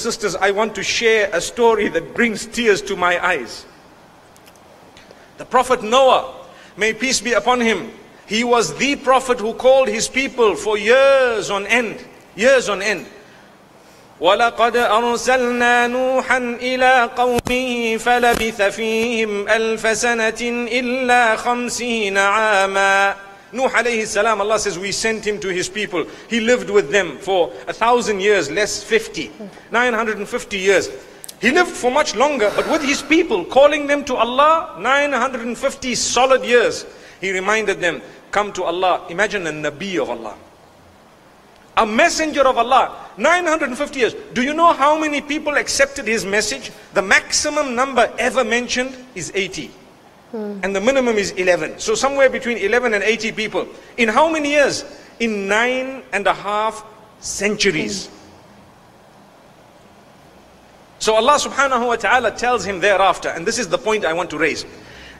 sisters, I want to share a story that brings tears to my eyes. The Prophet Noah, may peace be upon him, he was the Prophet who called his people for years on end. Years on end. ولقد أرسلنا نوحا إلى قومه فلبث فيهم ألف سنة إلا خمسين عاما Nuh alayhi salam, Allah says, we sent him to his people. He lived with them for a thousand years, less 50, 950 years. He lived for much longer, but with his people, calling them to Allah, 950 solid years. He reminded them, come to Allah. Imagine a Nabi of Allah. A messenger of Allah, 950 years. Do you know how many people accepted his message? The maximum number ever mentioned is 80. Hmm. And the minimum is 11. So somewhere between 11 and 80 people. In how many years? In nine and a half centuries. Hmm. So Allah subhanahu wa ta'ala tells him thereafter, and this is the point I want to raise,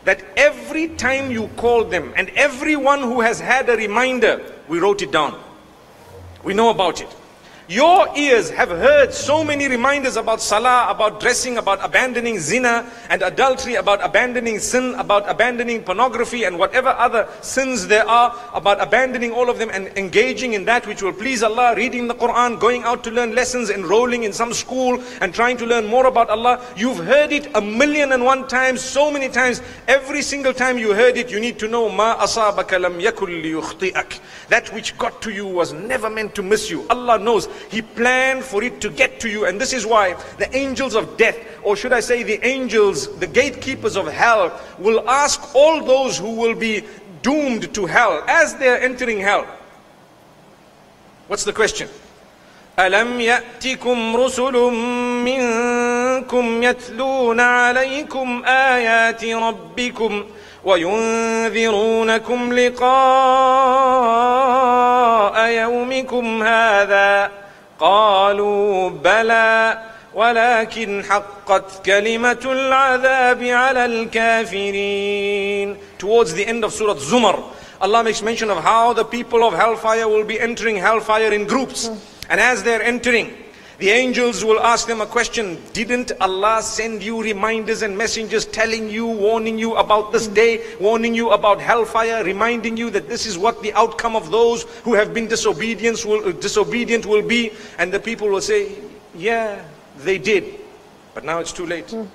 that every time you call them and everyone who has had a reminder, we wrote it down. We know about it. Your ears have heard so many reminders about salah, about dressing, about abandoning zina and adultery, about abandoning sin, about abandoning pornography and whatever other sins there are, about abandoning all of them and engaging in that which will please Allah, reading the Quran, going out to learn lessons, enrolling in some school and trying to learn more about Allah. You've heard it a million and one times, so many times. Every single time you heard it, you need to know, ma asabaka lam yakul. That which got to you was never meant to miss you. Allah knows. He planned for it to get to you. And this is why the angels of death, or should I say the angels, the gatekeepers of hell, will ask all those who will be doomed to hell as they are entering hell. What's the question? ألم يأتكم رسل منكم يتلون عليكم آيات ربكم وينذرونكم لقاء يومكم هذا قالوا بلى ولكن حقت كلمة العذاب على الكافرين Towards the end of Surah Zumar, Allah makes mention of how the people of hellfire will be entering hellfire in groups. And as they're entering, the angels will ask them a question. Didn't Allah send you reminders and messengers telling you, warning you about this mm. day, warning you about hellfire, reminding you that this is what the outcome of those who have been disobedient will, disobedient will be? And the people will say, yeah, they did. But now it's too late. Mm.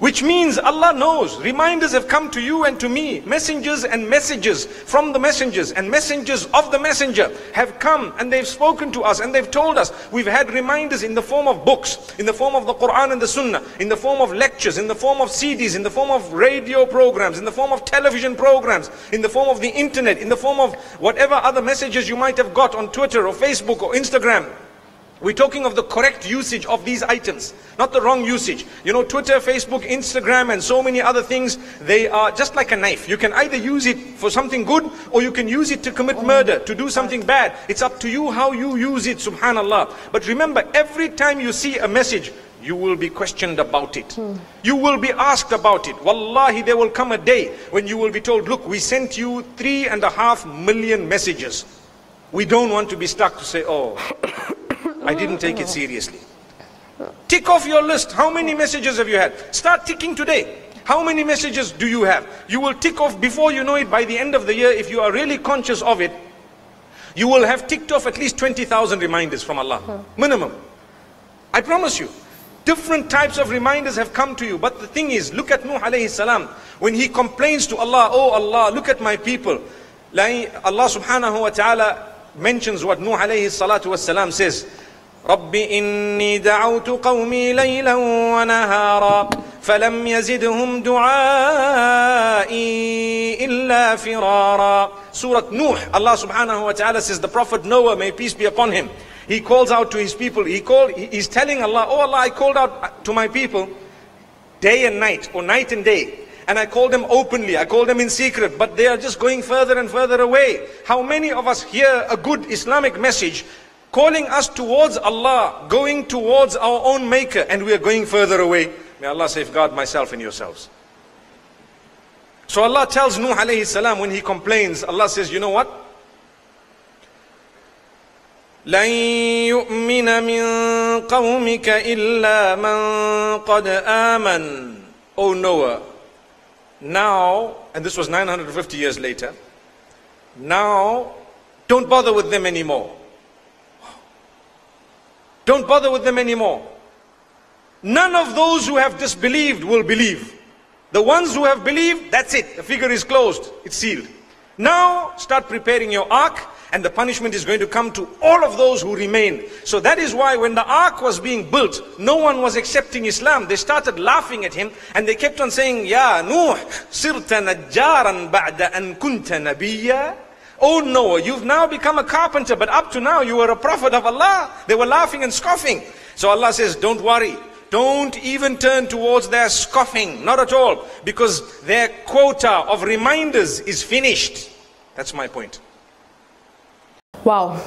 Which means Allah knows. Reminders have come to you and to me. Messengers and messages from the messengers and messengers of the messenger have come and they've spoken to us and they've told us. We've had reminders in the form of books, in the form of the Quran and the Sunnah, in the form of lectures, in the form of CDs, in the form of radio programs, in the form of television programs, in the form of the internet, in the form of whatever other messages you might have got on Twitter or Facebook or Instagram. We're talking of the correct usage of these items, not the wrong usage. You know, Twitter, Facebook, Instagram, and so many other things, they are just like a knife. You can either use it for something good, or you can use it to commit murder, to do something bad. It's up to you how you use it, subhanallah. But remember, every time you see a message, you will be questioned about it. Hmm. You will be asked about it. Wallahi, there will come a day when you will be told, look, we sent you three and a half million messages. We don't want to be stuck to say, oh, I didn't take it seriously. Tick off your list. How many messages have you had? Start ticking today. How many messages do you have? You will tick off before you know it by the end of the year if you are really conscious of it. You will have ticked off at least 20,000 reminders from Allah. Minimum. I promise you. Different types of reminders have come to you. But the thing is, look at Nuh alayhi salam. When he complains to Allah, Oh Allah, look at my people. Allah subhanahu wa ta'ala mentions what Nuh alayhi salatu was salam says. رب إني دعوت قومي ليلا ونهارا فلم يزدهم دعائي إلا فرارا Nuh, Allah subhanahu wa ta'ala says, the Prophet Noah, may peace be upon him, he calls out to his people, he called, he's telling Allah, oh Allah, I called out to my people day and night, or night and day, and I called them openly, I called them in secret, but they are just going further and further away. How many of us hear a good Islamic message calling us towards Allah, going towards our own maker, and we are going further away. May Allah safeguard myself and yourselves. So Allah tells Nuh alayhi salam when he complains, Allah says, you know what? لن يؤمن من قومك إلا من قد آمن O Noah, now, and this was 950 years later, now don't bother with them anymore. Don't bother with them anymore. None of those who have disbelieved will believe. The ones who have believed, that's it. The figure is closed. It's sealed. Now start preparing your ark and the punishment is going to come to all of those who remain. So that is why when the ark was being built, no one was accepting Islam. They started laughing at him and they kept on saying, Ya Nuh, sirta najjaran ba'da an kunta nabiyya. Oh Noah, you've now become a carpenter, but up to now you were a prophet of Allah. They were laughing and scoffing. So Allah says, don't worry. Don't even turn towards their scoffing. Not at all. Because their quota of reminders is finished. That's my point. Wow.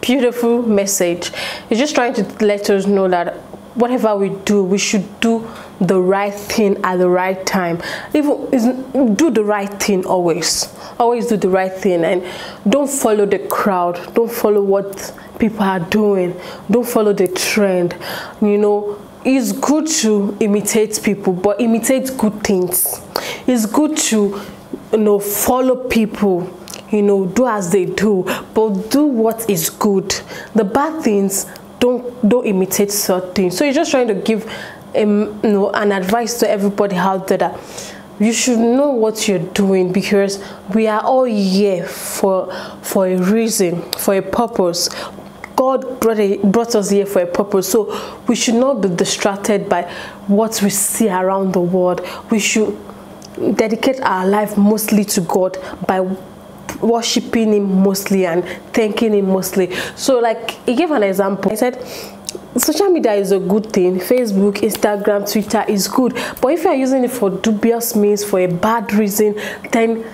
Beautiful message. He's just trying to let us know that whatever we do, we should do the right thing at the right time. Even do the right thing always. Always do the right thing and don't follow the crowd. Don't follow what people are doing. Don't follow the trend. You know, it's good to imitate people, but imitate good things. It's good to you know follow people, you know, do as they do, but do what is good. The bad things don't don't imitate certain. So you're just trying to give um, you know an advice to everybody out there that you should know what you're doing because we are all here for for a reason, for a purpose. God brought, a, brought us here for a purpose. So we should not be distracted by what we see around the world. We should dedicate our life mostly to God by worshiping Him mostly and thanking Him mostly. So, like, he gave an example. He said, social media is a good thing facebook instagram twitter is good but if you are using it for dubious means for a bad reason then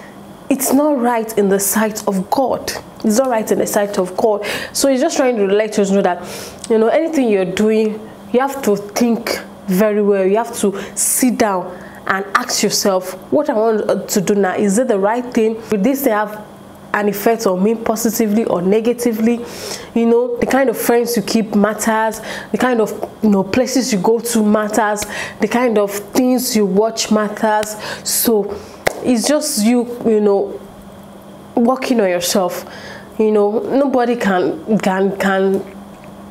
it's not right in the sight of god it's not right in the sight of God. So he's just trying to let us know that, you know, anything you're doing, you have to think very well. You have to sit down and ask yourself, what I want to do now, is it the right thing? Will this have an effect on me positively or negatively? You know the kind of friends you keep matters the kind of you know places you go to matters the kind of things you watch matters. So it's just you you know working on yourself. You know nobody can can can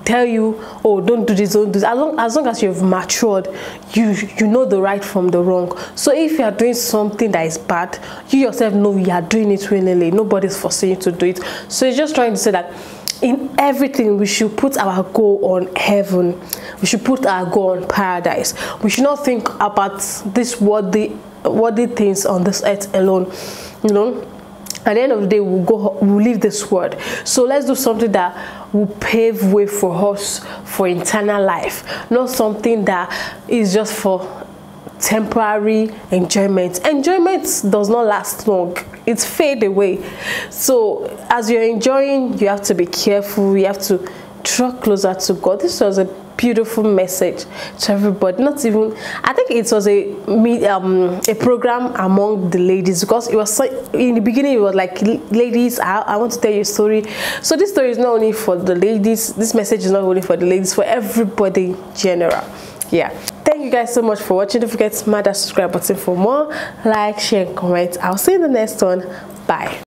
tell you oh don't do this don't do this. As long as, long as you've matured you you know the right from the wrong. So if you are doing something that is bad you yourself know you are doing it willingly. Nobody's forcing you to do it. So it's just trying to say that in everything we should put our goal on heaven. We should put our goal on paradise. We should not think about this worldly worldly things on this earth alone you know at the end of the day we'll go we'll leave this world. So let's do something that will pave way for us for eternal life. Not something that is just for temporary enjoyment. Enjoyment does not last long. It's fade away. So as you're enjoying you have to be careful. You have to draw closer to god. This was a beautiful message to everybody. Not even i think it was a um a program among the ladies because it was so, in the beginning it was like ladies I, I want to tell you a story. So this story is not only for the ladies this message is not only for the ladies for everybody general. Yeah. Thank you guys so much for watching. Don't forget to smash that subscribe button for more. Like share and comment. I'll see you in the next one. Bye